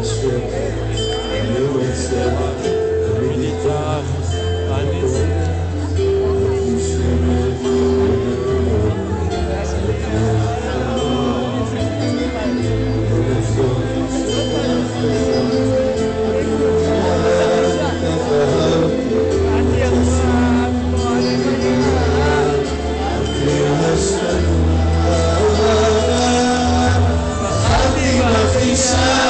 the strip. And you were still really dry. I need Krishna.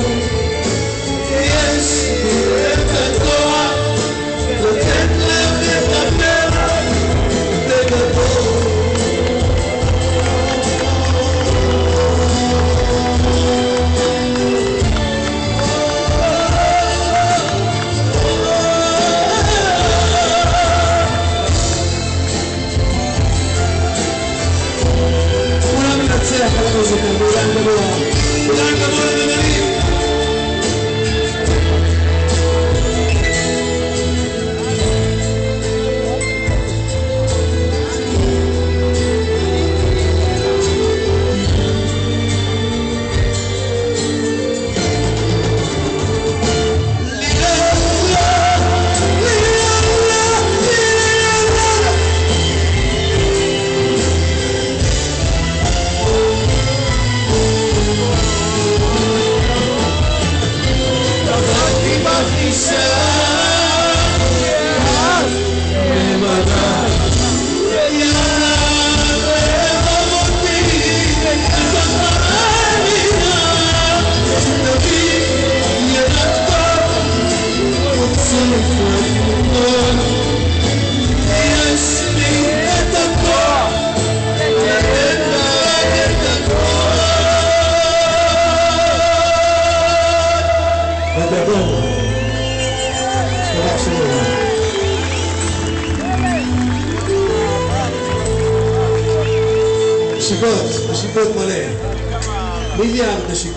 Si puedes, si puedes, vale. Muy bien, si.